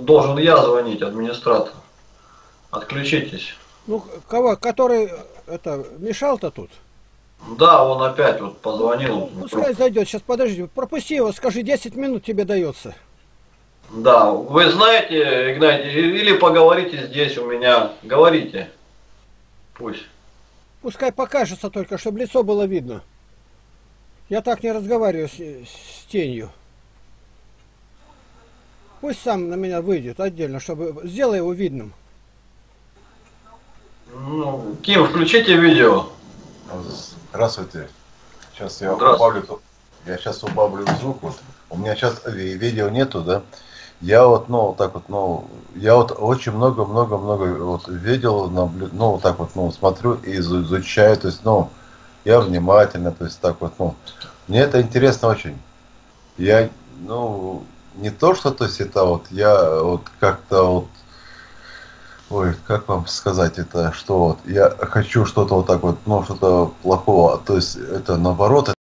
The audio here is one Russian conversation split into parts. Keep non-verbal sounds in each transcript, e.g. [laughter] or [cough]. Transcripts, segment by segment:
Должен я звонить, администратор. Отключитесь. Ну, кого, который это мешал-то тут? Да, он опять вот позвонил. Ну, Пускай зайдет, сейчас подожди, пропусти его, скажи, 10 минут тебе дается. Да, вы знаете, Игнатий, или поговорите здесь у меня. Говорите. Пусть. Пускай покажется только, чтобы лицо было видно. Я так не разговариваю с, с тенью. Пусть сам на меня выйдет отдельно, чтобы сделай его видным. Ну, Ким, включите видео. Здравствуйте. Сейчас я Здравствуйте. убавлю, я сейчас убавлю звук. Вот. У меня сейчас ви- видео нету, да? Я вот, ну, вот так вот, ну, я вот очень много-много-много вот видел, наблю- ну, вот так вот, ну, смотрю и изу- изучаю, то есть, ну, я внимательно, то есть, так вот, ну, мне это интересно очень. Я, ну, не то, что, то есть, это вот, я вот как-то вот, ой, как вам сказать это, что вот, я хочу что-то вот так вот, ну, что-то плохого, то есть, это наоборот,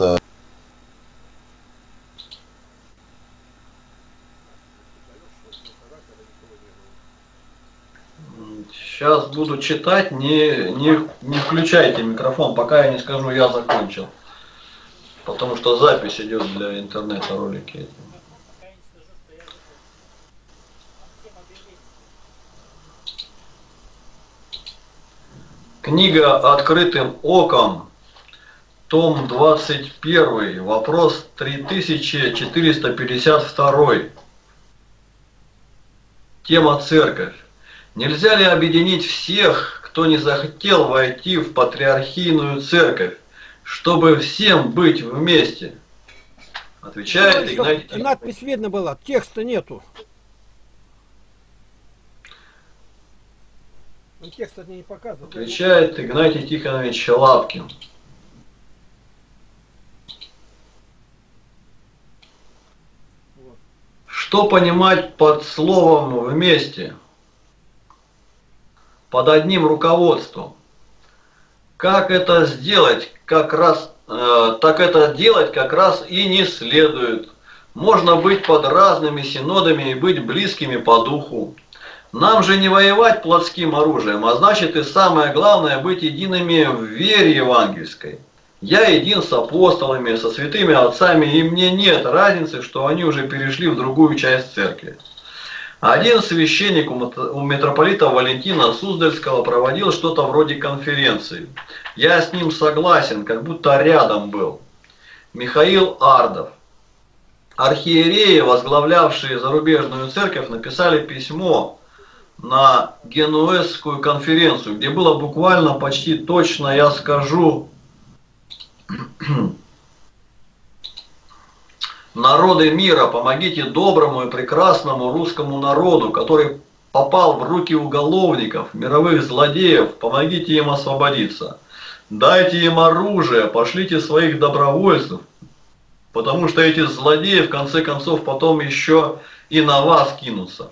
это Сейчас буду читать, не, не, не включайте микрофон, пока я не скажу, я закончил. Потому что запись идет для интернета ролики. Книга «Открытым оком», том 21, вопрос 3452. Тема «Церковь». Нельзя ли объединить всех, кто не захотел войти в патриархийную церковь, чтобы всем быть вместе? Отвечает Ну, Игнатий Надпись видно была, текста нету. Текст не показывает. Отвечает Игнатий Тихонович Лапкин. Что понимать под словом «вместе»? Под одним руководством. Как это сделать, как раз, э, так это делать как раз и не следует. Можно быть под разными синодами и быть близкими по духу. Нам же не воевать плотским оружием, а значит и самое главное быть едиными в вере евангельской. Я един с апостолами, со святыми отцами, и мне нет разницы, что они уже перешли в другую часть церкви. Один священник у мит- у митрополита Валентина Суздальского проводил что-то вроде конференции. Я с ним согласен, как будто рядом был. Михаил Ардов. Архиереи, возглавлявшие зарубежную церковь, написали письмо на Генуэзскую конференцию, где было буквально почти точно, я скажу, [clears throat] Народы мира, помогите доброму и прекрасному русскому народу, который попал в руки уголовников, мировых злодеев, помогите им освободиться. Дайте им оружие, пошлите своих добровольцев, потому что эти злодеи в конце концов потом еще и на вас кинутся.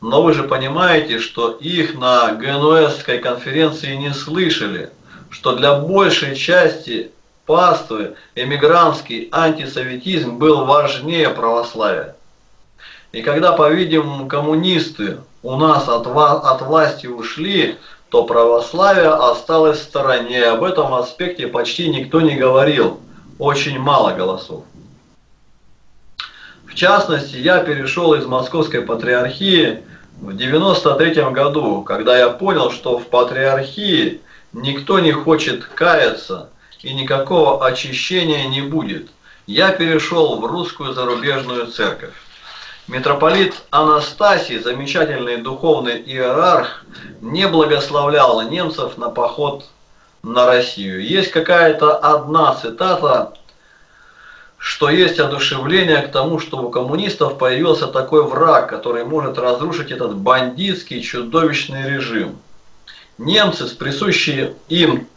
Но вы же понимаете, что их на Генуэзской конференции не слышали, что для большей части паствы эмигрантский антисоветизм был важнее православия. И когда, по-видимому, коммунисты у нас от, ва- от власти ушли, то православие осталось в стороне. Об этом аспекте почти никто не говорил. Очень мало голосов. В частности, я перешел из Московской патриархии в 93 году, когда я понял, что в патриархии никто не хочет каяться и никакого очищения не будет. Я перешел в русскую зарубежную церковь. Митрополит Анастасий, замечательный духовный иерарх, не благословлял немцев на поход на Россию. Есть какая-то одна цитата, что есть одушевление к тому, что у коммунистов появился такой враг, который может разрушить этот бандитский чудовищный режим. Немцы с присущей им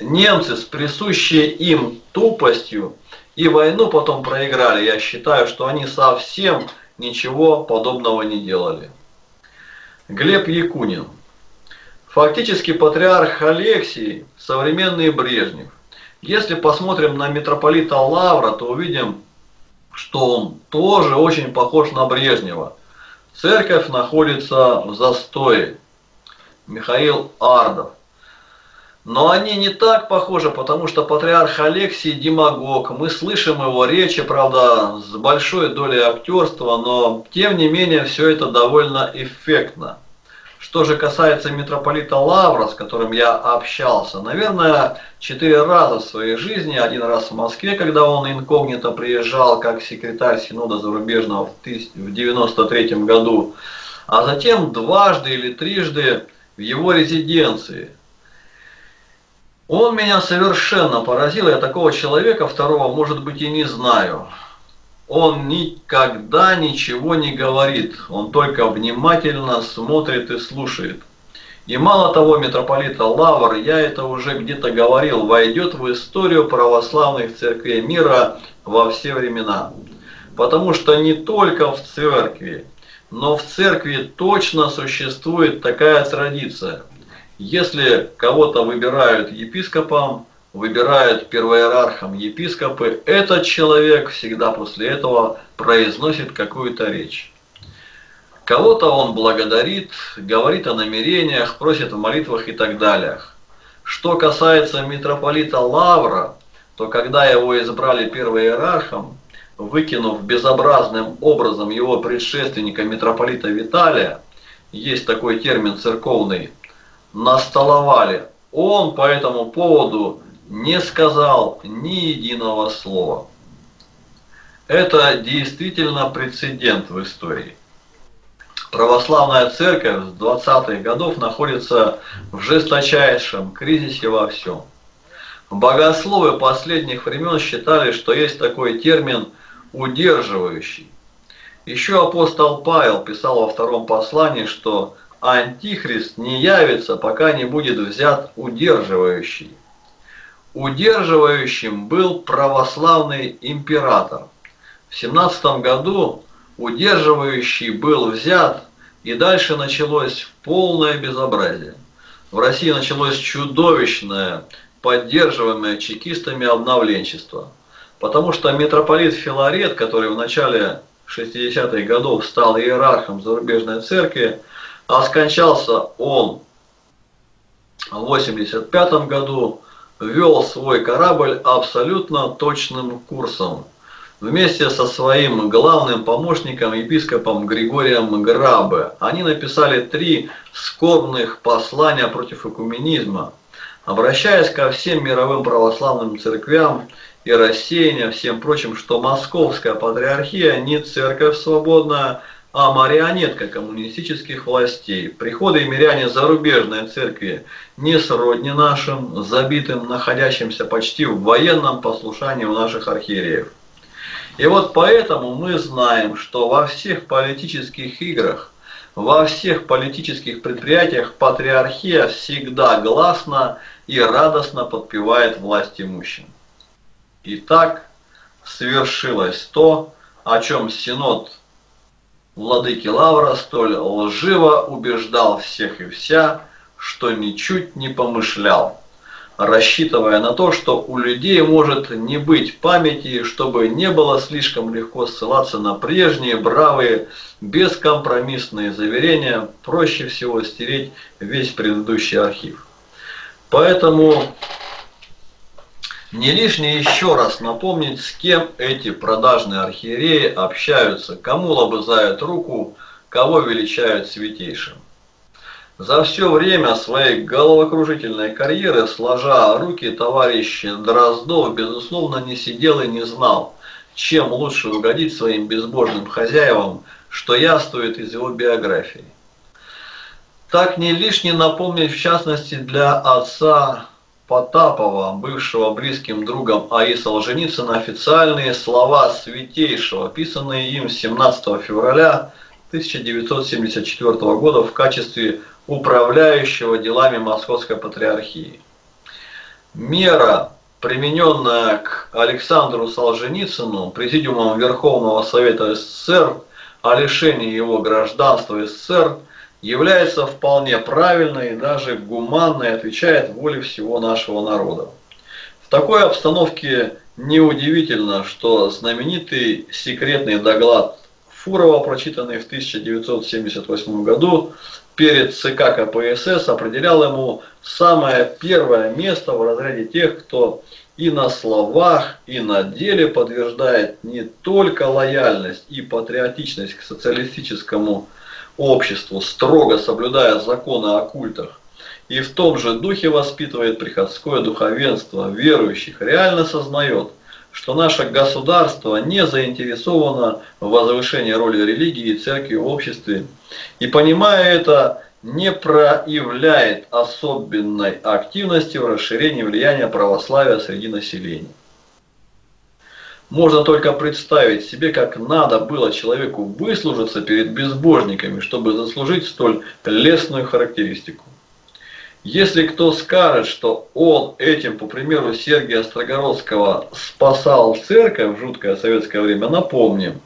немцы с присущей им тупостью и войну потом проиграли. Я считаю, что они совсем ничего подобного не делали. Глеб Якунин. Фактически патриарх Алексий – современный Брежнев. Если посмотрим на митрополита Лавра, то увидим, что он тоже очень похож на Брежнева. Церковь находится в застое. Михаил Ардов. Но они не так похожи, потому что патриарх Алексий демагог. Мы слышим его речи, правда, с большой долей актерства, но тем не менее все это довольно эффектно. Что же касается митрополита Лавра, с которым я общался, наверное, четыре раза в своей жизни, один раз в Москве, когда он инкогнито приезжал как секретарь Синода зарубежного в 1993 году, а затем дважды или трижды в его резиденции. Он меня совершенно поразил, я такого человека второго, может быть, и не знаю. Он никогда ничего не говорит, он только внимательно смотрит и слушает. И мало того, митрополита Лавр, я это уже где-то говорил, войдет в историю православных церквей мира во все времена. Потому что не только в церкви, но в церкви точно существует такая традиция. Если кого-то выбирают епископом, выбирают первоиерархом епископы, этот человек всегда после этого произносит какую-то речь. Кого-то он благодарит, говорит о намерениях, просит в молитвах и так далее. Что касается митрополита Лавра, то когда его избрали первоиерархом, выкинув безобразным образом его предшественника митрополита Виталия, есть такой термин церковный, настоловали, он по этому поводу не сказал ни единого слова. Это действительно прецедент в истории. Православная церковь с 20-х годов находится в жесточайшем кризисе во всем. Богословы последних времен считали, что есть такой термин «удерживающий». Еще апостол Павел писал во втором послании, что Антихрист не явится, пока не будет взят удерживающий. Удерживающим был православный император. В 17 году удерживающий был взят, и дальше началось полное безобразие. В России началось чудовищное, поддерживаемое чекистами обновленчество. Потому что митрополит Филарет, который в начале 60-х годов стал иерархом зарубежной церкви, а скончался он в 85 году, вел свой корабль абсолютно точным курсом вместе со своим главным помощником, епископом Григорием Грабе. Они написали три скорбных послания против экуменизма, обращаясь ко всем мировым православным церквям и рассеяния всем прочим, что Московская Патриархия не церковь свободная, а марионетка коммунистических властей. Приходы и миряне зарубежной церкви не сродни нашим, забитым, находящимся почти в военном послушании у наших архиереев. И вот поэтому мы знаем, что во всех политических играх, во всех политических предприятиях патриархия всегда гласно и радостно подпевает власть имущим. И так свершилось то, о чем Синод Владыки Лавра столь лживо убеждал всех и вся, что ничуть не помышлял рассчитывая на то, что у людей может не быть памяти, чтобы не было слишком легко ссылаться на прежние бравые, бескомпромиссные заверения, проще всего стереть весь предыдущий архив. Поэтому не лишнее еще раз напомнить, с кем эти продажные архиереи общаются, кому лобызают руку, кого величают святейшим. За все время своей головокружительной карьеры, сложа руки, товарищ Дроздов, безусловно, не сидел и не знал, чем лучше угодить своим безбожным хозяевам, что яствует из его биографии. Так не лишне напомнить, в частности, для отца Потапова, бывшего близким другом А.И. Солженицына, официальные слова святейшего, писанные им 17 февраля 1974 года в качестве управляющего делами Московской Патриархии. Мера, примененная к Александру Солженицыну Президиумом Верховного Совета СССР о лишении его гражданства СССР, является вполне правильной и даже гуманной, отвечает воле всего нашего народа. В такой обстановке неудивительно, что знаменитый секретный доклад Фурова, прочитанный в 1978 году, перед ЦК КПСС определял ему самое первое место в разряде тех, кто и на словах, и на деле подтверждает не только лояльность и патриотичность к социалистическому обществу, строго соблюдая законы о культах, и в том же духе воспитывает приходское духовенство верующих, реально сознает, что наше государство не заинтересовано в возвышении роли религии и церкви в обществе, и понимая это, не проявляет особенной активности в расширении влияния православия среди населения. Можно только представить себе, как надо было человеку выслужиться перед безбожниками, чтобы заслужить столь лестную характеристику. Если кто скажет, что он этим, по примеру Сергия Строгородского, спасал церковь в жуткое советское время, напомним,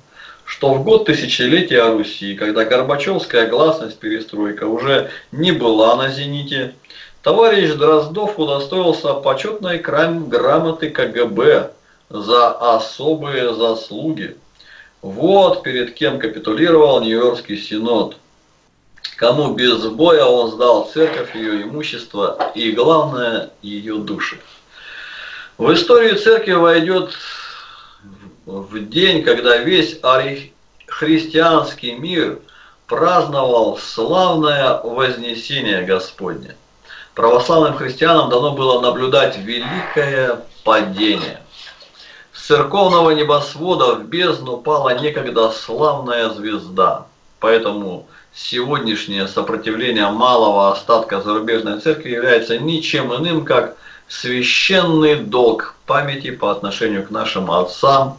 что в год тысячелетия Руси, когда Горбачевская гласность перестройка уже не была на зените, Товарищ Дроздов удостоился почетной грамоты КГБ за особые заслуги. Вот перед кем капитулировал Нью-Йоркский Синод. Кому без боя он сдал церковь, ее имущество и, главное, ее души. В историю церкви войдет в день, когда весь христианский мир праздновал славное вознесение Господне. Православным христианам дано было наблюдать великое падение. Церковного небосвода в бездну пала некогда славная звезда. Поэтому сегодняшнее сопротивление малого остатка зарубежной церкви является ничем иным, как священный долг памяти по отношению к нашим отцам,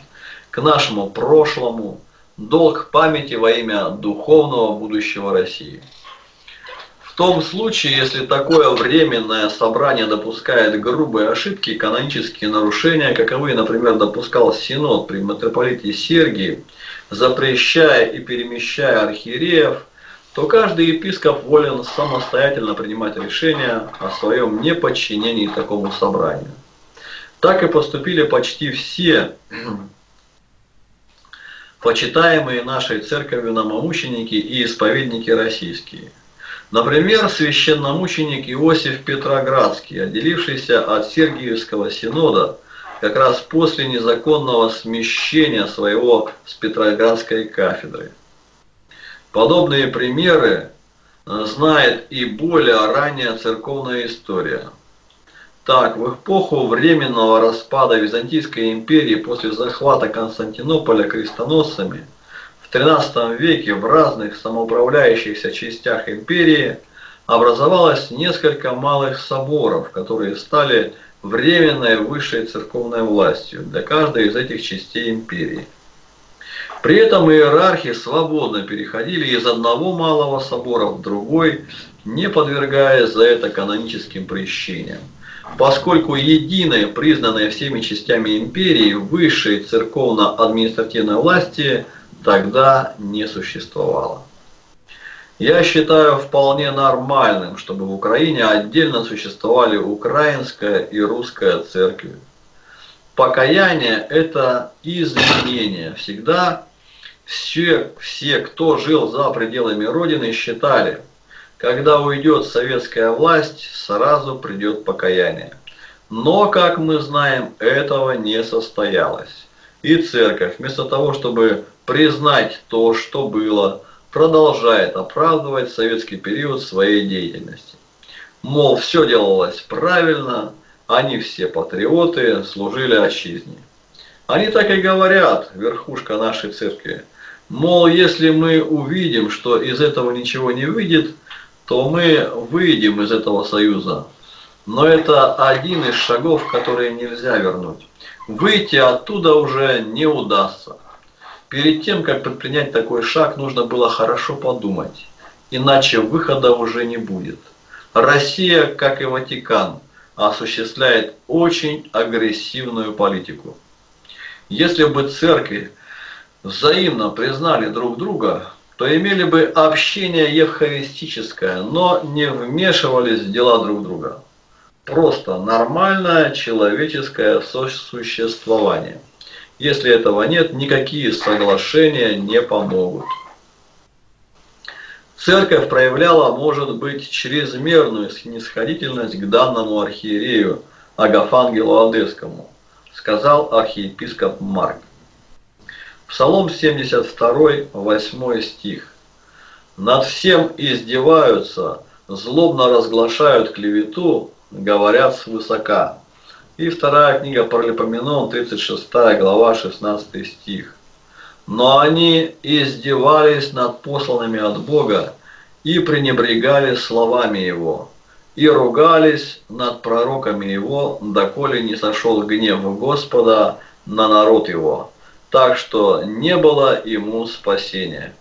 к нашему прошлому, долг памяти во имя духовного будущего России. В том случае, если такое временное собрание допускает грубые ошибки, канонические нарушения, каковые, например, допускал Синод при митрополите Сергии, запрещая и перемещая архиереев, то каждый епископ волен самостоятельно принимать решения о своем неподчинении такому собранию. Так и поступили почти все почитаемые нашей церковью намомученики и исповедники российские. Например, священномученик Иосиф Петроградский, отделившийся от Сергиевского синода как раз после незаконного смещения своего с Петроградской кафедры – Подобные примеры э, знает и более ранняя церковная история. Так, в эпоху временного распада Византийской империи после захвата Константинополя крестоносцами XIII веке в разных самоуправляющихся частях империи образовалось несколько малых соборов, которые стали временной высшей церковной властью для каждой из этих частей империи. При этом иерархи свободно переходили из одного малого собора в другой, не подвергаясь за это каноническим прещениям. Поскольку единой, признанной всеми частями империи, высшей церковно-административной власти тогда не существовало. Я считаю вполне нормальным, чтобы в Украине отдельно существовали украинская и русская церкви. Покаяние – это изменение. Всегда все, все, кто жил за пределами Родины, считали, когда уйдет советская власть, сразу придет покаяние. Но, как мы знаем, этого не состоялось. И церковь, вместо того, чтобы признать то, что было, продолжает оправдывать советский период своей деятельности. Мол, все делалось правильно, они все патриоты, служили отчизне. Они так и говорят, верхушка нашей церкви. Мол, если мы увидим, что из этого ничего не выйдет, то мы выйдем из этого союза. Но это один из шагов, которые нельзя вернуть. Выйти оттуда уже не удастся. Перед тем, как предпринять такой шаг, нужно было хорошо подумать. Иначе выхода уже не будет. Россия, как и Ватикан, осуществляет очень агрессивную политику. Если бы церкви взаимно признали друг друга, то имели бы общение евхаристическое, но не вмешивались в дела друг друга. Просто нормальное человеческое существование. Если этого нет, никакие соглашения не помогут. Церковь проявляла, может быть, чрезмерную снисходительность к данному архиерею Агафангелу Одесскому, сказал архиепископ Марк. Псалом 72, 8 стих. Над всем издеваются, злобно разглашают клевету, говорят свысока. И вторая книга Паралипоменон, 36 глава, 16 стих. Но они издевались над посланными от Бога и пренебрегали словами Его, и ругались над пророками Его, доколе не сошел гнев Господа на народ Его так что не было ему спасения.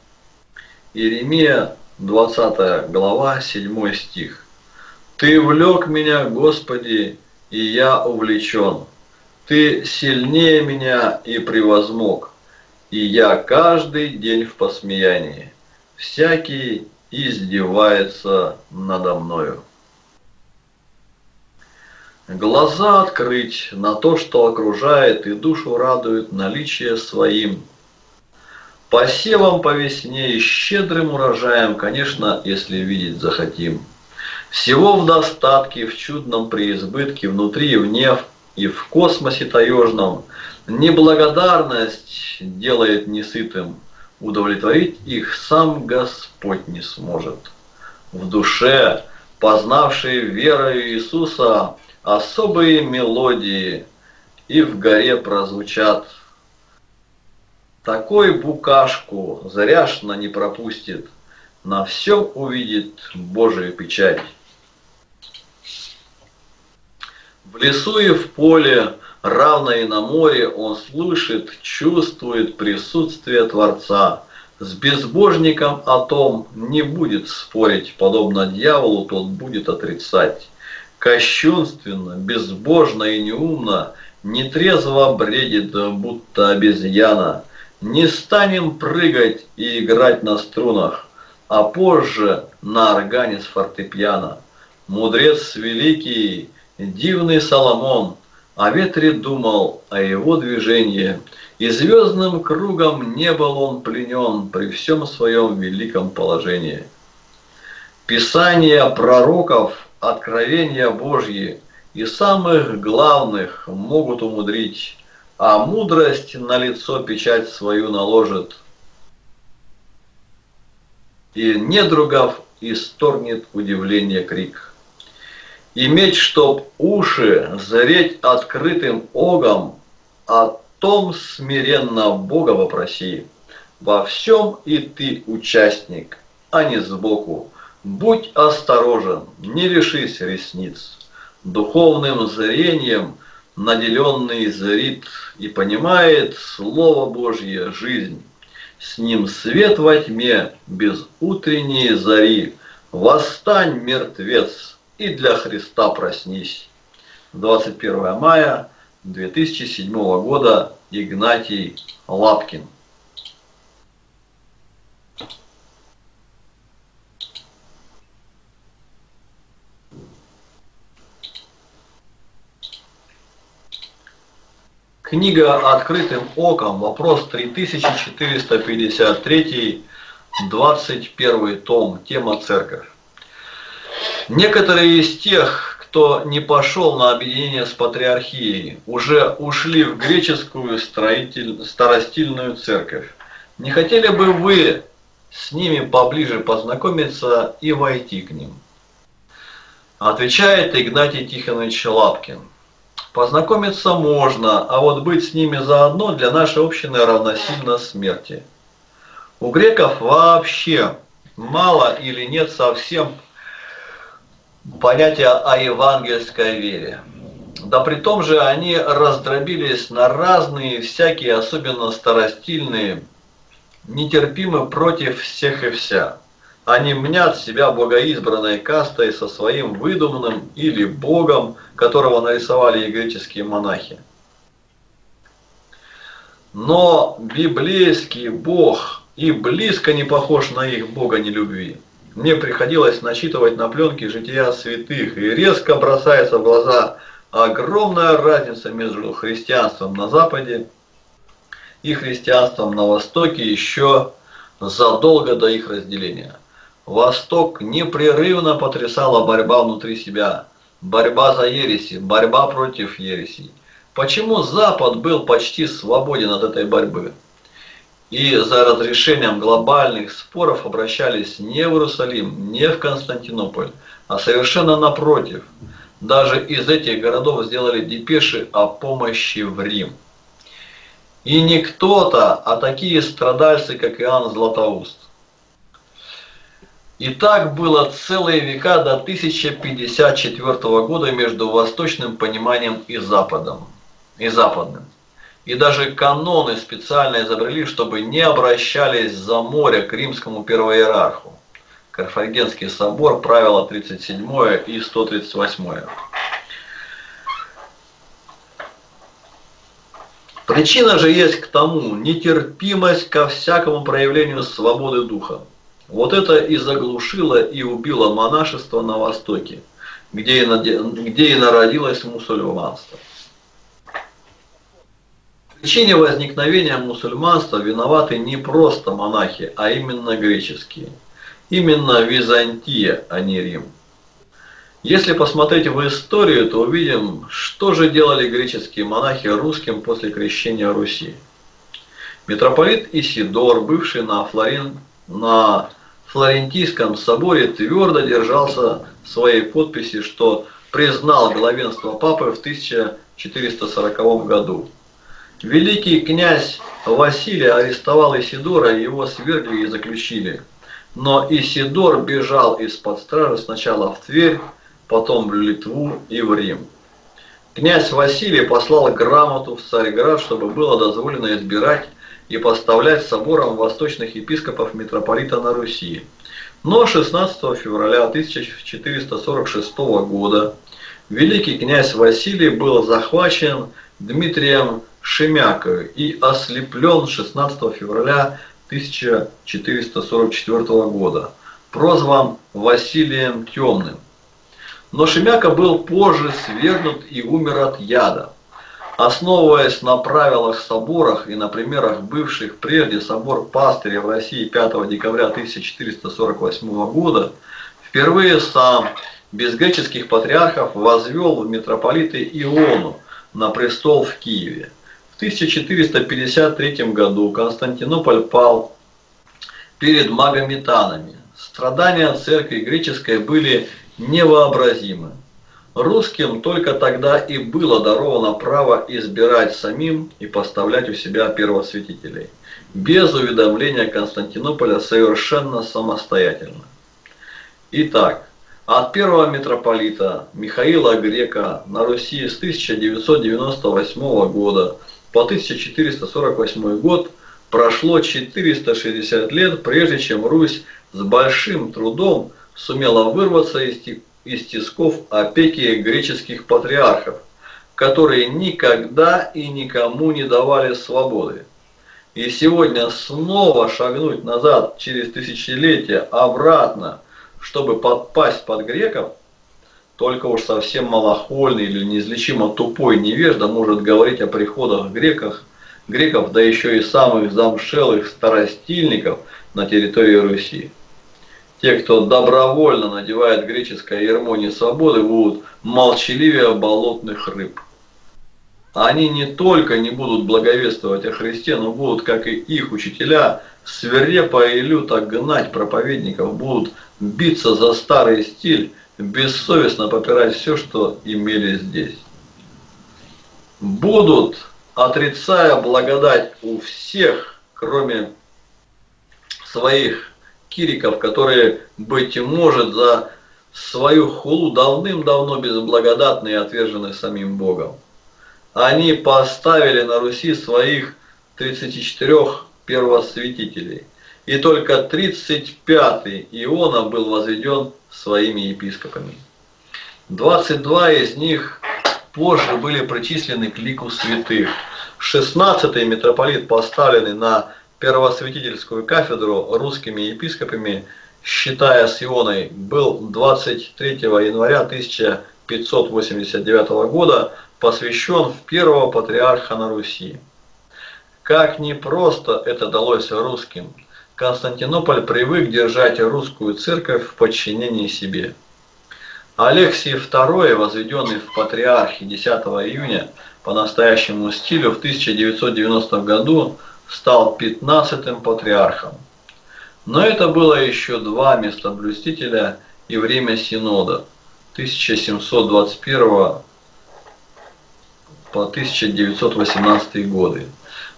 Иеремия 20 глава 7 стих. Ты влек меня, Господи, и я увлечен. Ты сильнее меня и превозмог, и я каждый день в посмеянии. Всякий издевается надо мною. Глаза открыть на то, что окружает, и душу радует наличие своим. Посевом по весне и щедрым урожаем, конечно, если видеть захотим. Всего в достатке, в чудном преизбытке, внутри и вне, и в космосе таежном. Неблагодарность делает несытым, удовлетворить их сам Господь не сможет. В душе, познавшей верою Иисуса, особые мелодии и в горе прозвучат. Такой букашку зряшно не пропустит, на всем увидит Божию печать. В лесу и в поле, равно и на море, он слышит, чувствует присутствие Творца. С безбожником о том не будет спорить, подобно дьяволу тот будет отрицать. Кощунственно, безбожно и неумно, нетрезво бредит, будто обезьяна. Не станем прыгать и играть на струнах, а позже на органе с фортепиано. Мудрец великий, Дивный Соломон о ветре думал, о его движении, и звездным кругом не был он пленен при всем своем великом положении. Писания пророков, откровения Божьи и самых главных могут умудрить, а мудрость на лицо печать свою наложит. И недругов исторгнет удивление крик иметь, чтоб уши зреть открытым огом, о том смиренно Бога вопроси. Во всем и ты участник, а не сбоку. Будь осторожен, не лишись ресниц. Духовным зрением наделенный зрит и понимает Слово Божье жизнь. С ним свет во тьме, без утренней зари. Восстань, мертвец, и для Христа проснись. 21 мая 2007 года Игнатий Лапкин. Книга «Открытым оком», вопрос 3453, 21 том, тема «Церковь». Некоторые из тех, кто не пошел на объединение с патриархией, уже ушли в греческую строитель, старостильную церковь. Не хотели бы вы с ними поближе познакомиться и войти к ним? Отвечает Игнатий Тихонович Лапкин. Познакомиться можно, а вот быть с ними заодно для нашей общины равносильно смерти. У греков вообще мало или нет совсем понятие о евангельской вере. Да при том же они раздробились на разные всякие, особенно старостильные, нетерпимы против всех и вся. Они мнят себя богоизбранной кастой со своим выдуманным или богом, которого нарисовали и греческие монахи. Но библейский бог и близко не похож на их бога нелюбви. Мне приходилось начитывать на пленке жития святых, и резко бросается в глаза огромная разница между христианством на Западе и христианством на Востоке еще задолго до их разделения. Восток непрерывно потрясала борьба внутри себя, борьба за ереси, борьба против ересей. Почему Запад был почти свободен от этой борьбы? и за разрешением глобальных споров обращались не в Иерусалим, не в Константинополь, а совершенно напротив. Даже из этих городов сделали депеши о помощи в Рим. И не кто-то, а такие страдальцы, как Иоанн Златоуст. И так было целые века до 1054 года между восточным пониманием и западом, и западным. И даже каноны специально изобрели, чтобы не обращались за море к римскому первоиерарху. Карфагенский собор, правило 37 и 138. Причина же есть к тому нетерпимость ко всякому проявлению свободы духа. Вот это и заглушило и убило монашество на Востоке. где и, где и народилось мусульманство. В причине возникновения мусульманства виноваты не просто монахи, а именно греческие. Именно Византия, а не Рим. Если посмотреть в историю, то увидим, что же делали греческие монахи русским после крещения Руси. Митрополит Исидор, бывший на, Флорин, на Флорентийском соборе, твердо держался своей подписи, что признал главенство папы в 1440 году. Великий князь Василий арестовал Исидора, его свергли и заключили. Но Исидор бежал из-под стражи сначала в Тверь, потом в Литву и в Рим. Князь Василий послал грамоту в Царьград, чтобы было дозволено избирать и поставлять собором восточных епископов митрополита на Руси. Но 16 февраля 1446 года великий князь Василий был захвачен Дмитрием Шемякой и ослеплен 16 февраля 1444 года, прозван Василием Темным. Но Шемяка был позже свергнут и умер от яда. Основываясь на правилах соборах и на примерах бывших прежде собор пастыря в России 5 декабря 1448 года, впервые сам без греческих патриархов возвел митрополиты Иону на престол в Киеве. В 1453 году Константинополь пал перед магометанами. Страдания церкви греческой были невообразимы. Русским только тогда и было даровано право избирать самим и поставлять у себя первосвятителей, без уведомления Константинополя совершенно самостоятельно. Итак, от первого митрополита Михаила Грека на Руси с 1998 года по 1448 год прошло 460 лет, прежде чем Русь с большим трудом сумела вырваться из, из тисков опеки греческих патриархов, которые никогда и никому не давали свободы. И сегодня снова шагнуть назад через тысячелетия обратно, чтобы подпасть под греков, только уж совсем малохольный или неизлечимо тупой невежда может говорить о приходах греков, греков, да еще и самых замшелых старостильников на территории Руси. Те, кто добровольно надевает греческое ермо свободы, будут молчаливее болотных рыб. Они не только не будут благовествовать о Христе, но будут, как и их учителя, свирепо и люто гнать проповедников, будут биться за старый стиль, бессовестно попирать все, что имели здесь. Будут, отрицая благодать у всех, кроме своих кириков, которые, быть может, за свою хулу давным-давно безблагодатны и отвержены самим Богом. Они поставили на Руси своих 34 первосвятителей, и только 35-й Иона был возведен своими епископами. 22 из них позже были причислены к лику святых. 16-й митрополит, поставленный на первосвятительскую кафедру русскими епископами, считая с Ионой, был 23 января 1589 года посвящен в первого патриарха на Руси. Как непросто это далось русским, Константинополь привык держать русскую церковь в подчинении себе. Алексий II, возведенный в патриархе 10 июня по настоящему стилю в 1990 году, стал пятнадцатым патриархом. Но это было еще два местоблюстителя и время Синода 1721 по 1918 годы.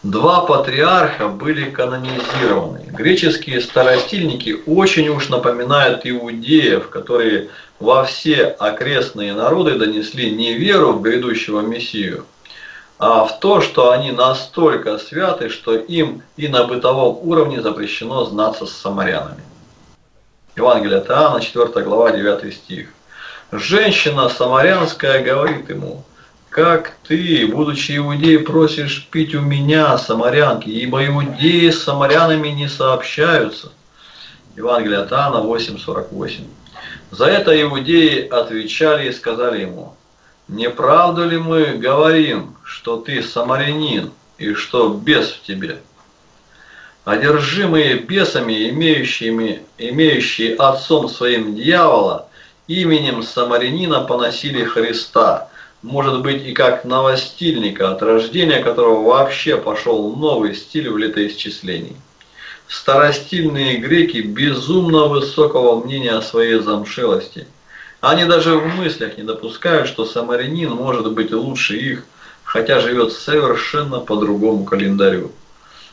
Два патриарха были канонизированы. Греческие старостильники очень уж напоминают иудеев, которые во все окрестные народы донесли не веру в грядущего Мессию, а в то, что они настолько святы, что им и на бытовом уровне запрещено знаться с самарянами. Евангелие от Иоанна, 4 глава, 9 стих. Женщина самарянская говорит ему, как ты, будучи иудеей, просишь пить у меня, самарянки, ибо иудеи с самарянами не сообщаются. Евангелие от Иоанна 8.48. За это иудеи отвечали и сказали ему, «Не правду ли мы говорим, что ты самарянин и что бес в тебе?» Одержимые бесами, имеющими, имеющие отцом своим дьявола, именем самарянина поносили Христа, может быть и как новостильника, от рождения которого вообще пошел новый стиль в летоисчислении. Старостильные греки безумно высокого мнения о своей замшелости. Они даже в мыслях не допускают, что самарянин может быть лучше их, хотя живет совершенно по другому календарю.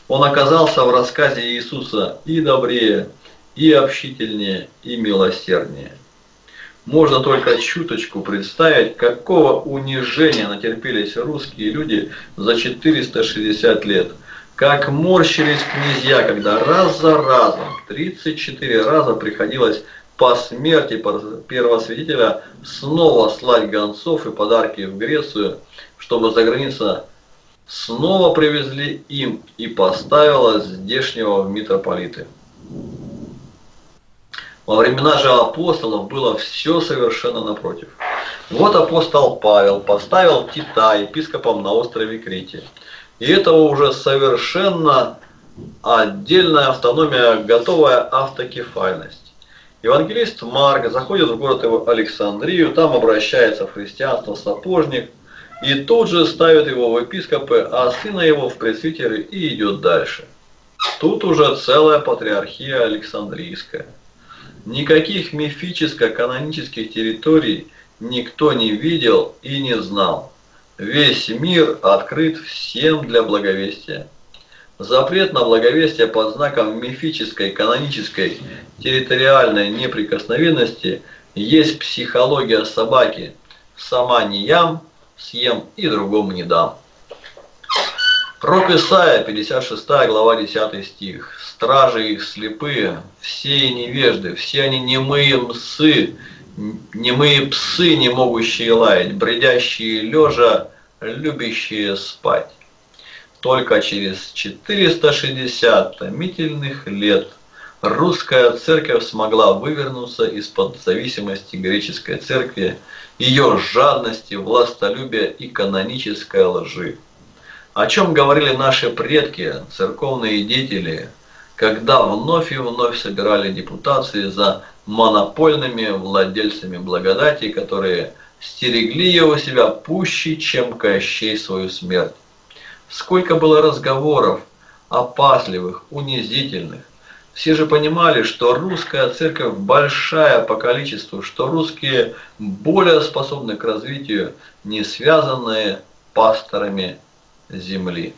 Он оказался в рассказе Иисуса и добрее, и общительнее, и милосерднее. Можно только чуточку представить, какого унижения натерпелись русские люди за 460 лет. Как морщились князья, когда раз за разом, 34 раза приходилось по смерти первосвятителя снова слать гонцов и подарки в Грецию, чтобы за граница снова привезли им и поставила здешнего в митрополиты. Во времена же апостолов было все совершенно напротив. Вот апостол Павел поставил Тита епископом на острове Крите. И это уже совершенно отдельная автономия, готовая автокефальность. Евангелист Марк заходит в город Александрию, там обращается в христианство сапожник, и тут же ставит его в епископы, а сына его в пресвитеры и идет дальше. Тут уже целая патриархия Александрийская. Никаких мифическо-канонических территорий никто не видел и не знал. Весь мир открыт всем для благовестия. Запрет на благовестие под знаком мифической, канонической, территориальной неприкосновенности есть психология собаки. Сама не ям, съем и другому не дам. Пророк Исаия, 56 глава, 10 стих. Стражи их слепые, все невежды, все они немые мсы, немые псы, не могущие лаять, бредящие лежа, любящие спать. Только через 460 томительных лет русская церковь смогла вывернуться из-под зависимости греческой церкви, ее жадности, властолюбия и канонической лжи. О чем говорили наши предки, церковные деятели, когда вновь и вновь собирали депутации за монопольными владельцами благодати, которые стерегли его себя пуще, чем Кощей свою смерть. Сколько было разговоров, опасливых, унизительных. Все же понимали, что русская церковь большая по количеству, что русские более способны к развитию, не связанные пасторами земли.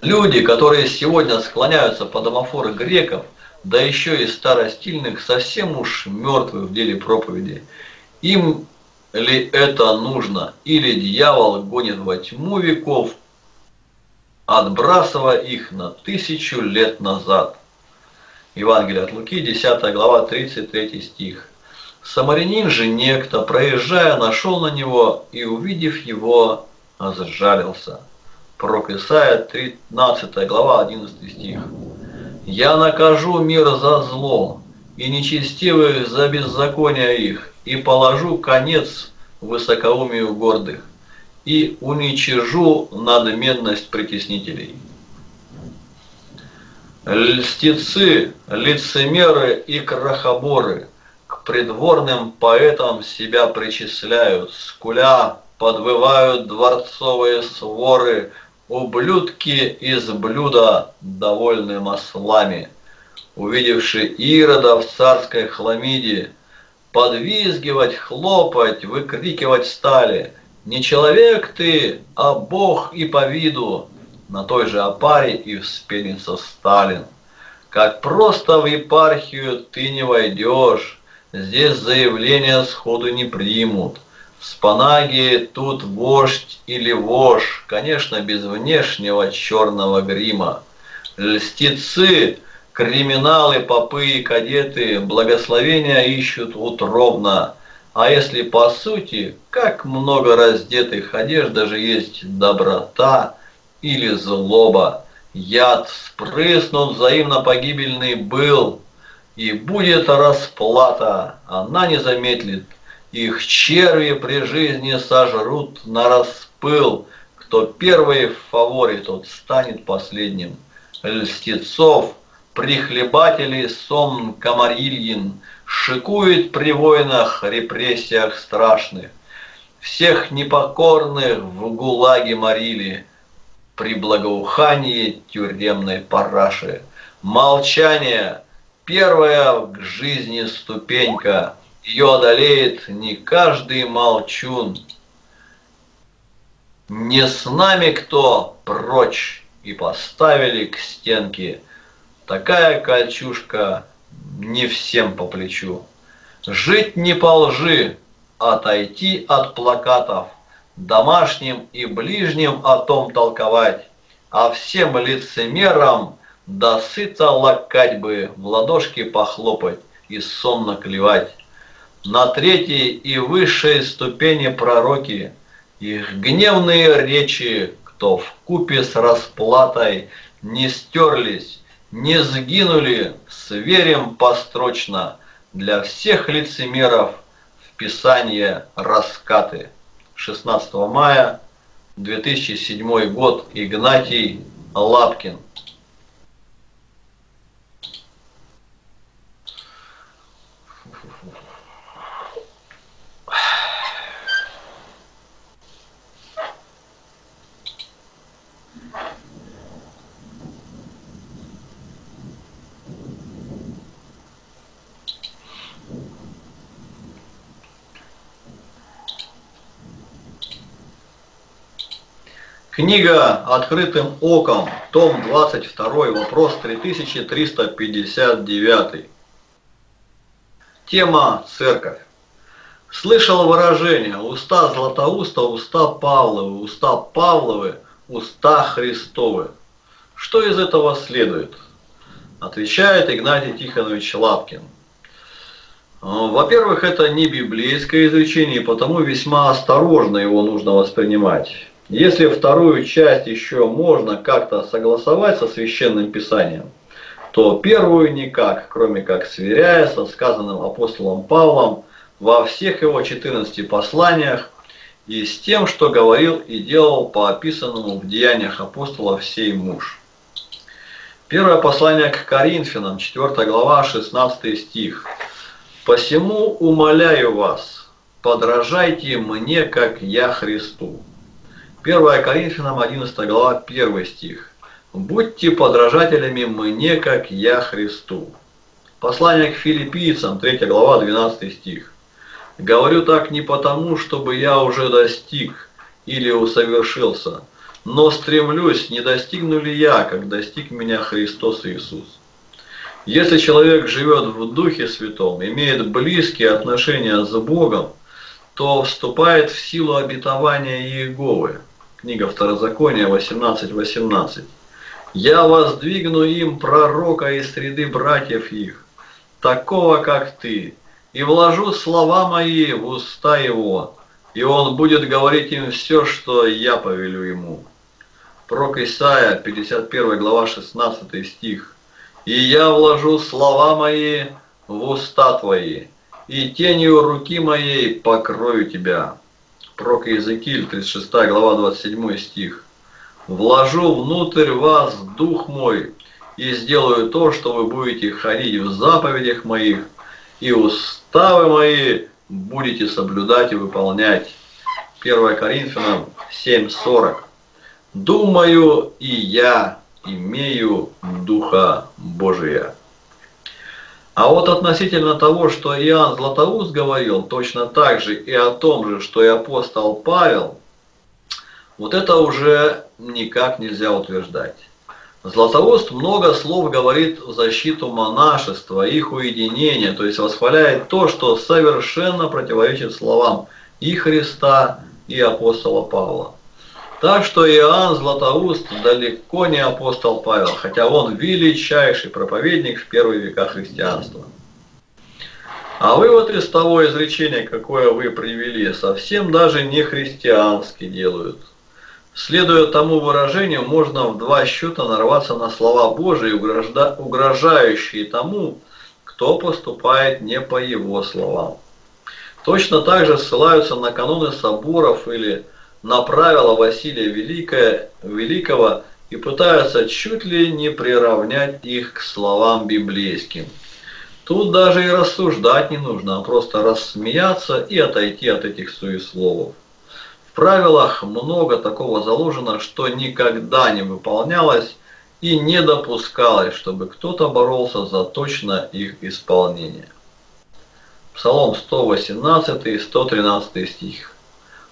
Люди, которые сегодня склоняются под домофоры греков, да еще и старостильных, совсем уж мертвых в деле проповеди, им ли это нужно, или дьявол гонит во тьму веков, отбрасывая их на тысячу лет назад. Евангелие от Луки, 10 глава, 33 стих. Самарянин же некто, проезжая, нашел на него и, увидев его, сжалился. Пророк Исаия, 13 глава, 11 стих. «Я накажу мир за зло, и нечестивых за беззаконие их, и положу конец высокоумию гордых, и уничижу надменность притеснителей». Льстецы, лицемеры и крахоборы к придворным поэтам себя причисляют, скуля подвывают дворцовые своры, ублюдки из блюда, довольны маслами. Увидевши Ирода в царской хламиде, подвизгивать, хлопать, выкрикивать стали. Не человек ты, а бог и по виду. На той же опаре и вспенится Сталин. Как просто в епархию ты не войдешь, здесь заявления сходу не примут. Спанаги тут вождь или вож, конечно, без внешнего черного грима. Льстецы, криминалы, попы и кадеты благословения ищут утробно. А если по сути, как много раздетых одежд даже есть доброта или злоба. Яд спрыснут взаимно погибельный был, и будет расплата, она не замедлит. Их черви при жизни сожрут на распыл, кто первый в фаворе, тот станет последним. Льстецов, прихлебателей сон Комарильин, шикует при войнах, репрессиях страшных. Всех непокорных в гулаге морили, при благоухании тюремной параши. Молчание – первая к жизни ступенька, ее одолеет не каждый молчун. Не с нами кто прочь и поставили к стенке. Такая кольчушка не всем по плечу. Жить не по лжи, отойти от плакатов, домашним и ближним о том толковать, а всем лицемерам досыта лакать бы, в ладошки похлопать и сонно клевать. На третьей и высшей ступени пророки, их гневные речи, кто в купе с расплатой не стерлись, не сгинули, сверим построчно для всех лицемеров в Писание раскаты. 16 мая 2007 год. Игнатий Лапкин. Книга «Открытым оком», том 22, вопрос 3359. Тема «Церковь». Слышал выражение «Уста Златоуста, уста Павловы, уста Павловы, уста Христовы». Что из этого следует? Отвечает Игнатий Тихонович Лапкин. Во-первых, это не библейское изречение, потому весьма осторожно его нужно воспринимать. Если вторую часть еще можно как-то согласовать со священным писанием, то первую никак, кроме как сверяя со сказанным апостолом Павлом во всех его 14 посланиях и с тем, что говорил и делал по описанному в деяниях апостолов сей муж. Первое послание к Коринфянам, 4 глава, 16 стих. «Посему умоляю вас, подражайте мне, как я Христу». 1 Коринфянам 11 глава 1 стих. «Будьте подражателями мне, как я Христу». Послание к филиппийцам, 3 глава 12 стих. «Говорю так не потому, чтобы я уже достиг или усовершился, но стремлюсь, не достигну ли я, как достиг меня Христос Иисус». Если человек живет в Духе Святом, имеет близкие отношения с Богом, то вступает в силу обетования Иеговы, Книга Второзакония 18.18. 18. «Я воздвигну им пророка из среды братьев их, такого, как ты, и вложу слова мои в уста его, и он будет говорить им все, что я повелю ему». Пророк Исаия, 51 глава, 16 стих. «И я вложу слова мои в уста твои, и тенью руки моей покрою тебя». Пророк Иезекииль, 36 глава, 27 стих. «Вложу внутрь вас дух мой, и сделаю то, что вы будете ходить в заповедях моих, и уставы мои будете соблюдать и выполнять». 1 Коринфянам 7.40. «Думаю, и я имею Духа Божия». А вот относительно того, что Иоанн Златоуст говорил точно так же и о том же, что и апостол Павел, вот это уже никак нельзя утверждать. Златоуст много слов говорит в защиту монашества, их уединения, то есть восхваляет то, что совершенно противоречит словам и Христа, и апостола Павла. Так что Иоанн Златоуст далеко не апостол Павел, хотя он величайший проповедник в первые века христианства. А вывод из того изречения, какое вы привели, совсем даже не христианский делают. Следуя тому выражению, можно в два счета нарваться на слова Божии, угрожающие тому, кто поступает не по его словам. Точно так же ссылаются на каноны соборов или на правила Василия Великого и пытаются чуть ли не приравнять их к словам библейским. Тут даже и рассуждать не нужно, а просто рассмеяться и отойти от этих суесловов. В правилах много такого заложено, что никогда не выполнялось и не допускалось, чтобы кто-то боролся за точно их исполнение. Псалом 118 и 113 стих.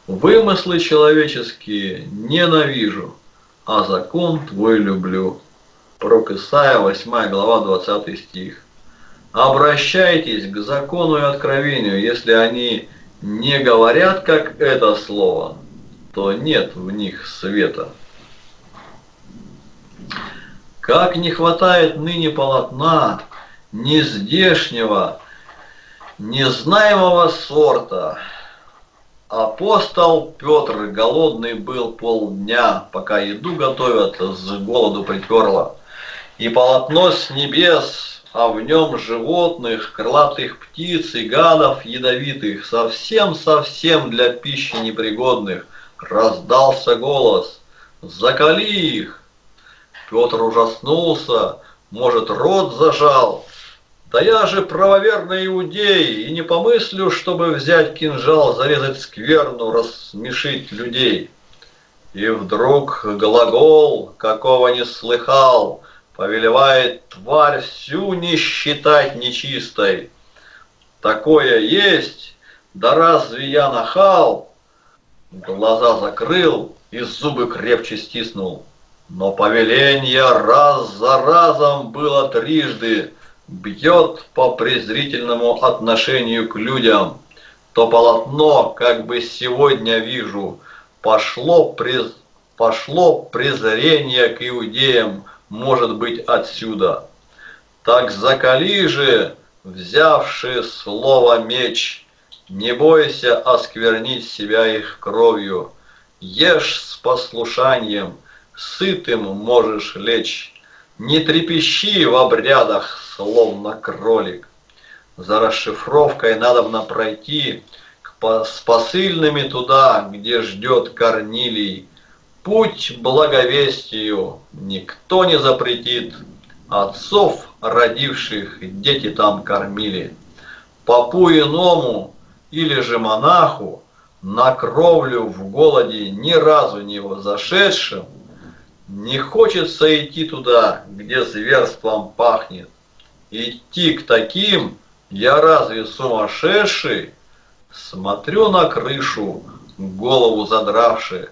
«Вымыслы человеческие ненавижу, а закон твой люблю». Пророк Исаия, 8 глава, 20 стих. Обращайтесь к закону и откровению, если они не говорят, как это слово, то нет в них света. Как не хватает ныне полотна, нездешнего, незнаемого сорта. Апостол Петр голодный был полдня, пока еду готовят, с голоду приперло. И полотно с небес, а в нем животных, крылатых птиц и гадов ядовитых, совсем-совсем для пищи непригодных, раздался голос «Закали их!» Петр ужаснулся, может, рот зажал, да я же правоверный иудей, и не помыслю, чтобы взять кинжал, зарезать скверну, рассмешить людей. И вдруг глагол, какого не слыхал, повелевает тварь всю не считать нечистой. Такое есть, да разве я нахал? Глаза закрыл и зубы крепче стиснул. Но повеление раз за разом было трижды, бьет по презрительному отношению к людям, то полотно, как бы сегодня вижу, пошло, през... пошло презрение к иудеям, может быть отсюда. Так закали же, взявши слово меч, не бойся осквернить себя их кровью, ешь с послушанием, сытым можешь лечь, не трепещи в обрядах словно кролик. За расшифровкой надо пройти к, с посыльными туда, где ждет Корнилий. Путь благовестию никто не запретит, отцов, родивших, дети там кормили. Попу иному или же монаху на кровлю в голоде ни разу не зашедшим, не хочется идти туда, где зверством пахнет. Идти к таким, я разве сумасшедший? Смотрю на крышу, голову задравши.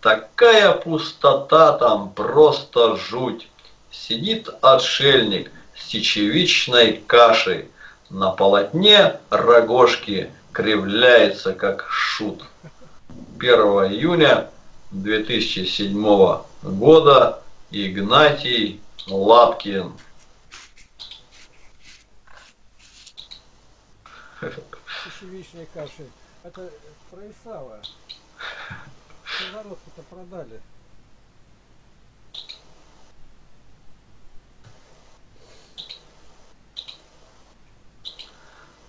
Такая пустота там, просто жуть. Сидит отшельник с чечевичной кашей. На полотне рогожки кривляется, как шут. 1 июня 2007 года Игнатий Лапкин. Чечевичной каши. Это про Исава. Новороссцы-то продали.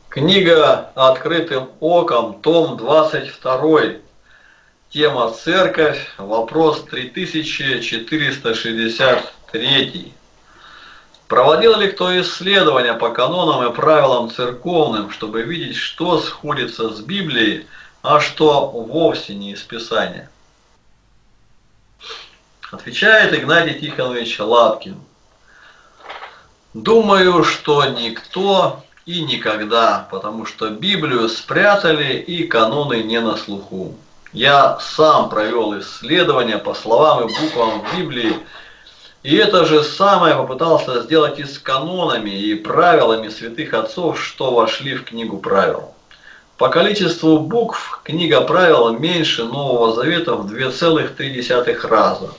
Книга «Открытым оком», том 22, тема «Церковь», вопрос 3463. Проводил ли кто исследования по канонам и правилам церковным, чтобы видеть, что сходится с Библией, а что вовсе не из Писания? Отвечает Игнатий Тихонович Лапкин. Думаю, что никто и никогда, потому что Библию спрятали и каноны не на слуху. Я сам провел исследования по словам и буквам в Библии, и это же самое попытался сделать и с канонами и правилами святых отцов, что вошли в книгу правил. По количеству букв книга правил меньше Нового Завета в 2,3 раза.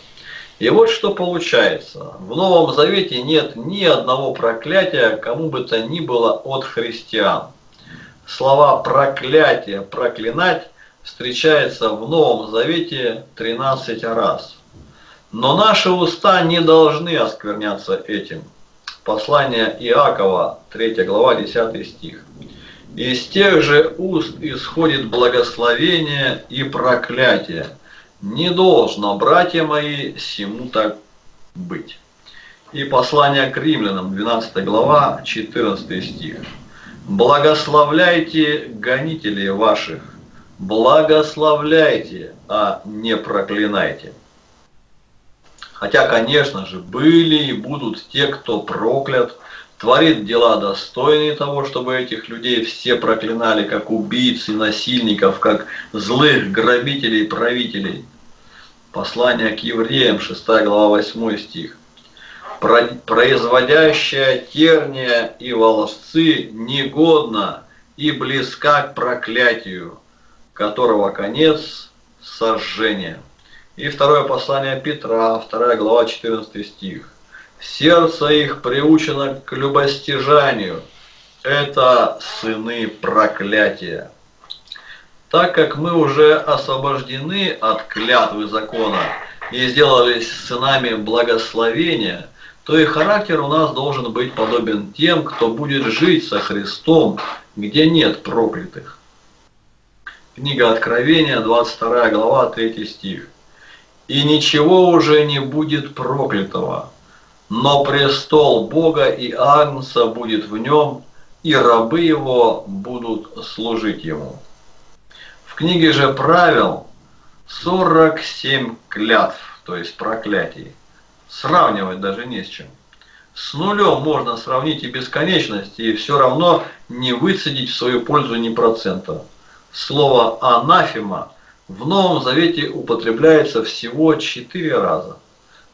И вот что получается. В Новом Завете нет ни одного проклятия кому бы то ни было от христиан. Слова проклятие, проклинать встречается в Новом Завете 13 раз. Но наши уста не должны оскверняться этим. послание Иакова, 3 глава, 10 стих. Из тех же уст исходит благословение и проклятие. Не должно, братья мои, сему так быть. И послание к римлянам, 12 глава, 14 стих. Благословляйте гонителей ваших, благословляйте, а не проклинайте. Хотя, конечно же, были и будут те, кто проклят, творит дела достойные того, чтобы этих людей все проклинали, как убийц и насильников, как злых грабителей и правителей. Послание к евреям, 6 глава, 8 стих. Производящая терния и волосцы негодна и близка к проклятию, которого конец – сожжение. И второе послание Петра, 2 глава, 14 стих. Сердце их приучено к любостяжанию. Это сыны проклятия. Так как мы уже освобождены от клятвы закона и сделались сынами благословения, то и характер у нас должен быть подобен тем, кто будет жить со Христом, где нет проклятых. Книга Откровения, 22 глава, 3 стих и ничего уже не будет проклятого, но престол Бога и Агнца будет в нем, и рабы его будут служить ему. В книге же правил 47 клятв, то есть проклятий. Сравнивать даже не с чем. С нулем можно сравнить и бесконечность, и все равно не выцедить в свою пользу ни процента. Слово анафема в Новом Завете употребляется всего четыре раза.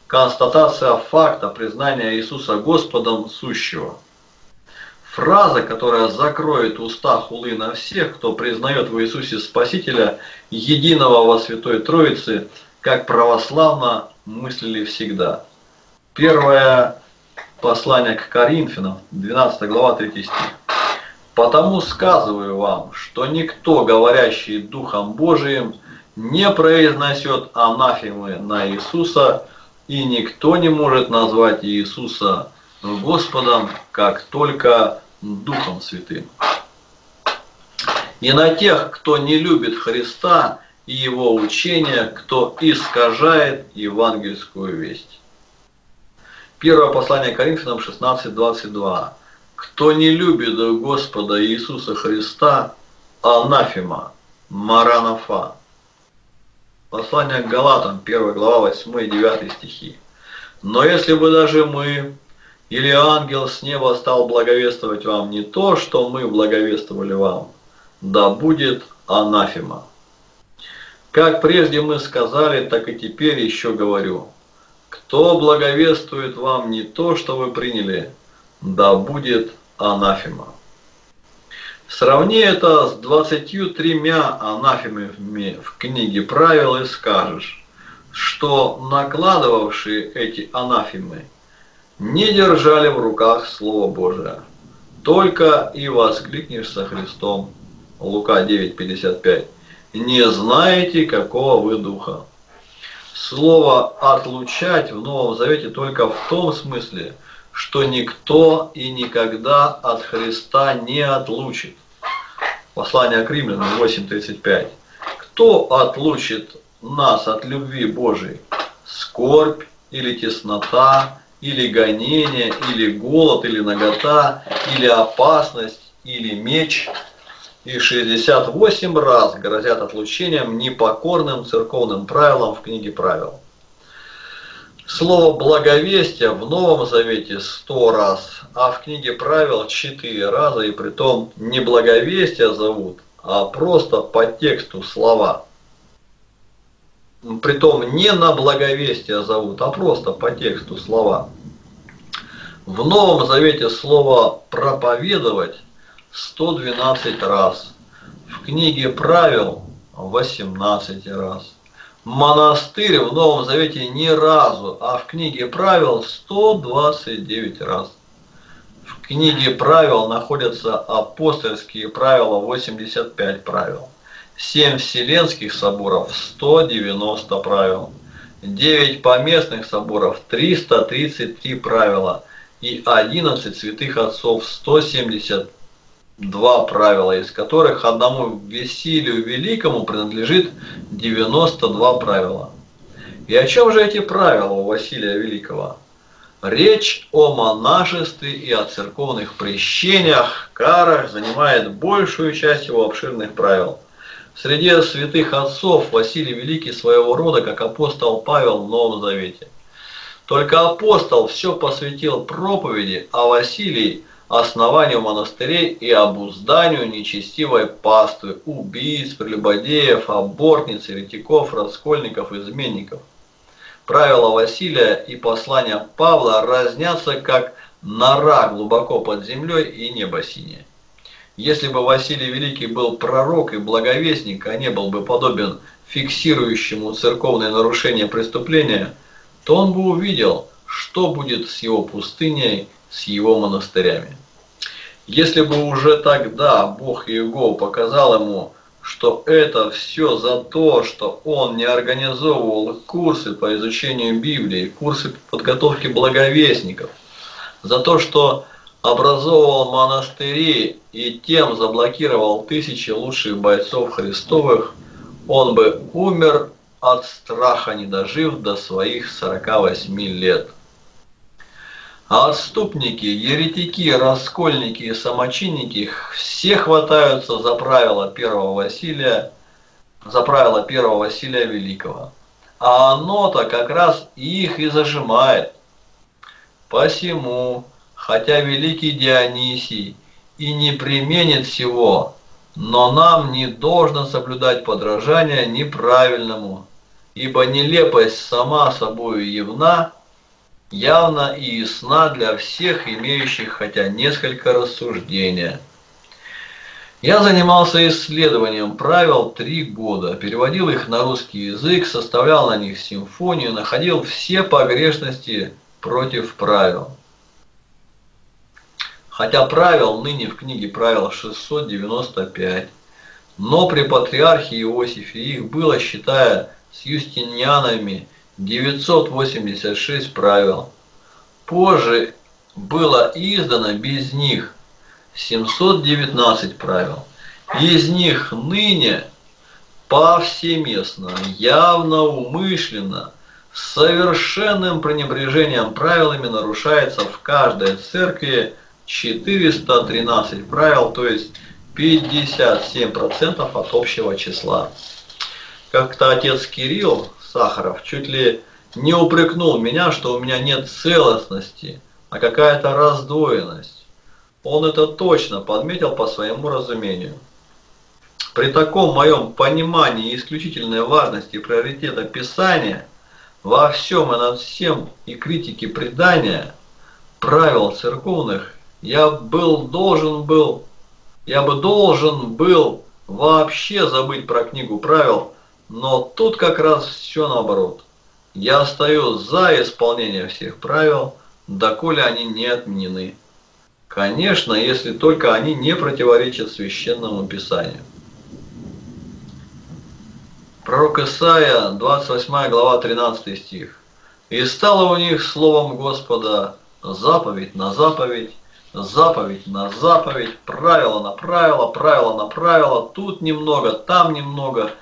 Констатация факта признания Иисуса Господом сущего. Фраза, которая закроет уста хулы на всех, кто признает в Иисусе Спасителя, единого во Святой Троице, как православно мыслили всегда. Первое послание к Коринфянам, 12 глава, 3 стих. Потому сказываю вам, что никто, говорящий Духом Божиим, не произнесет анафемы на Иисуса, и никто не может назвать Иисуса Господом, как только Духом Святым. И на тех, кто не любит Христа и Его учения, кто искажает евангельскую весть. Первое послание Коринфянам 16.22. Кто не любит Господа Иисуса Христа, анафема, маранафа. Послание к Галатам, 1 глава, 8 и 9 стихи. Но если бы даже мы или ангел с неба стал благовествовать вам не то, что мы благовествовали вам, да будет анафема. Как прежде мы сказали, так и теперь еще говорю. Кто благовествует вам не то, что вы приняли, да будет анафема. Сравни это с двадцатью тремя анафемами в книге правил и скажешь, что накладывавшие эти анафемы не держали в руках Слово Божие. Только и воскликнешь со Христом. Лука 9:55. Не знаете, какого вы духа. Слово «отлучать» в Новом Завете только в том смысле, что никто и никогда от Христа не отлучит. Послание к римлянам 8.35. Кто отлучит нас от любви Божией? Скорбь или теснота, или гонение, или голод, или нагота, или опасность, или меч. И 68 раз грозят отлучением непокорным церковным правилам в книге правил. Слово «благовестие» в Новом Завете сто раз, а в книге правил четыре раза, и при том не благовестие зовут, а просто по тексту слова. Притом не на благовестие зовут, а просто по тексту слова. В Новом Завете слово «проповедовать» 112 раз, в книге правил 18 раз монастырь в Новом Завете ни разу, а в книге правил 129 раз. В книге правил находятся апостольские правила 85 правил, 7 вселенских соборов 190 правил, 9 поместных соборов 333 правила и 11 святых отцов, 172 правила, из которых одному Весилию Великому принадлежит 92 правила. И о чем же эти правила у Василия Великого? Речь о монашестве и о церковных прещениях, карах занимает большую часть его обширных правил. Среди святых отцов Василий Великий своего рода, как апостол Павел в Новом Завете. Только апостол все посвятил проповеди, а Василий – основанию монастырей и обузданию нечестивой паствы, убийц, прелюбодеев, абортниц, еретиков, раскольников, изменников правила Василия и послания Павла разнятся как нора глубоко под землей и небо синее. Если бы Василий Великий был пророк и благовестник, а не был бы подобен фиксирующему церковные нарушения преступления, то он бы увидел, что будет с его пустыней, с его монастырями. Если бы уже тогда Бог Иегов показал ему, что это все за то, что он не организовывал курсы по изучению Библии, курсы подготовки благовестников, за то, что образовывал монастыри и тем заблокировал тысячи лучших бойцов Христовых, он бы умер от страха, не дожив до своих 48 лет. А отступники, еретики, раскольники и самочинники все хватаются за правила первого Василия, за правила первого Василия Великого. А оно-то как раз их и зажимает. Посему, хотя великий Дионисий и не применит всего, но нам не должно соблюдать подражание неправильному, ибо нелепость сама собою явна, явна и ясна для всех имеющих хотя несколько рассуждения. Я занимался исследованием правил три года, переводил их на русский язык, составлял на них симфонию, находил все погрешности против правил. Хотя правил ныне в книге правил 695, но при патриархе Иосифе их было, считая с юстинианами, 986 правил. Позже было издано без них 719 правил. Из них ныне повсеместно, явно, умышленно, с совершенным пренебрежением правилами нарушается в каждой церкви 413 правил, то есть 57% от общего числа. Как-то отец Кирилл Сахаров чуть ли не упрекнул меня, что у меня нет целостности, а какая-то раздвоенность. Он это точно подметил по своему разумению. При таком моем понимании исключительной важности и приоритета Писания во всем и над всем и критики предания, правил церковных, я был должен был, я бы должен был вообще забыть про книгу правил, но тут как раз все наоборот. Я стою за исполнение всех правил, доколе они не отменены. Конечно, если только они не противоречат священному писанию. Пророк Исаия, 28 глава, 13 стих. «И стало у них словом Господа заповедь на заповедь, заповедь на заповедь, правило на правило, правило на правило, тут немного, там немного,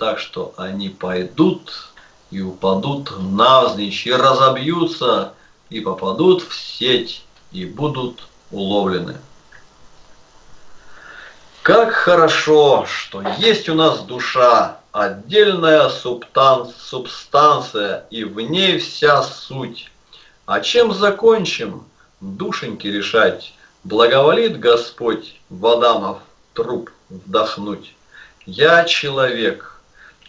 так что они пойдут и упадут навзничь, и разобьются, и попадут в сеть, и будут уловлены. Как хорошо, что есть у нас душа, отдельная субстанция, и в ней вся суть. А чем закончим, душеньки решать, благоволит Господь в Адамов труп вдохнуть. Я человек,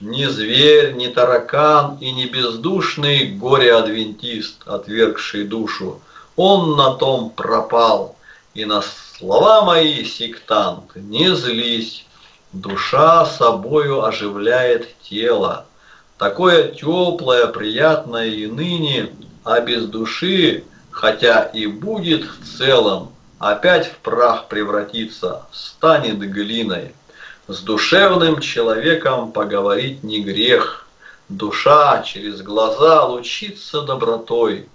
ни зверь, ни таракан и ни бездушный горе-адвентист, отвергший душу. Он на том пропал. И на слова мои, сектант, не злись. Душа собою оживляет тело. Такое теплое, приятное и ныне, а без души, хотя и будет в целом, опять в прах превратится, станет глиной. С душевным человеком поговорить не грех. Душа через глаза лучится добротой.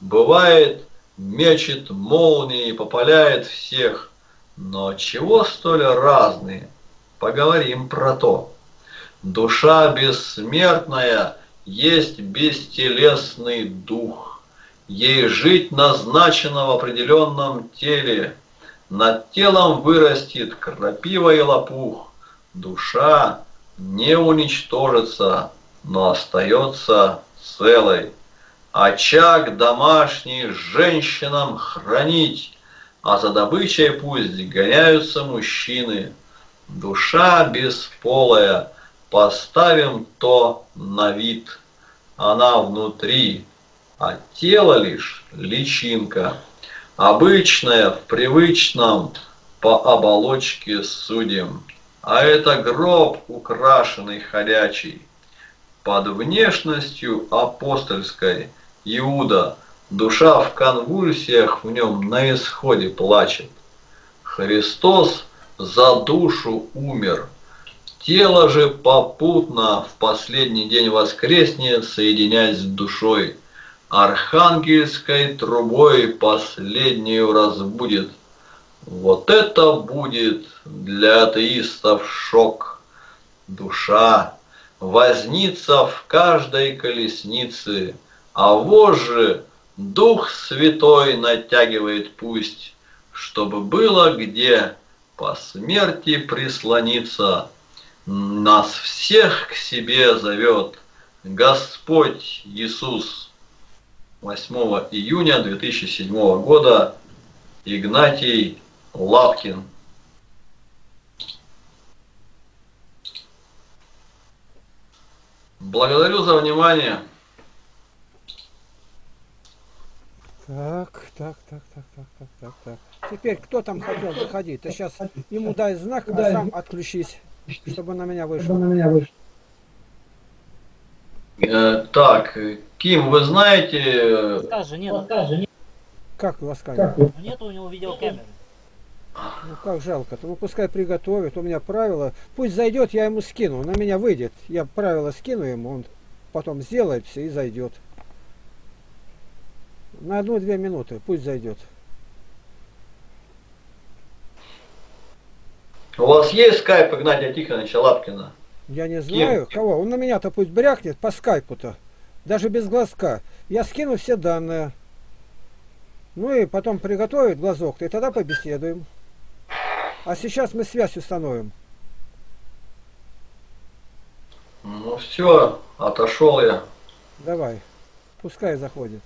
Бывает, мечет молнии, попаляет всех. Но чего столь разные? Поговорим про то. Душа бессмертная есть бестелесный дух. Ей жить назначено в определенном теле. Над телом вырастет крапива и лопух. Душа не уничтожится, но остается целой. Очаг домашний женщинам хранить, а за добычей пусть гоняются мужчины. Душа бесполая, поставим то на вид. Она внутри, а тело лишь личинка. Обычная в привычном по оболочке судим. А это гроб украшенный ходячий. Под внешностью апостольской Иуда, душа в конвульсиях в нем на исходе плачет. Христос за душу умер. Тело же попутно в последний день воскреснет, соединяясь с душой. Архангельской трубой последнюю разбудит. Вот это будет для атеистов шок. Душа вознится в каждой колеснице, а вожжи Дух Святой натягивает пусть, чтобы было где по смерти прислониться. Нас всех к себе зовет Господь Иисус. 8 июня 2007 года Игнатий Лапкин. Благодарю за внимание. Так, так, так, так, так, так, так, так. Теперь кто там хотел заходить? Ты сейчас ему дай знак, а сам отключись, чтобы на меня вышел. Э, так, Ким, вы знаете, Скажи, нет, Как ласкание? нету у него видеокамеры. Ну как жалко-то. Ну пускай приготовит. У меня правило. Пусть зайдет, я ему скину. На меня выйдет. Я правила скину ему, он потом сделает все и зайдет. На одну-две минуты. Пусть зайдет. у вас есть скайп Игнатия Тихоновича Лапкина? Я не знаю, кого. Он на меня-то пусть брякнет по скайпу-то. Даже без глазка. Я скину все данные. Ну и потом приготовит глазок, и тогда побеседуем. А сейчас мы связь установим. Ну все, отошел я. Давай. Пускай заходит.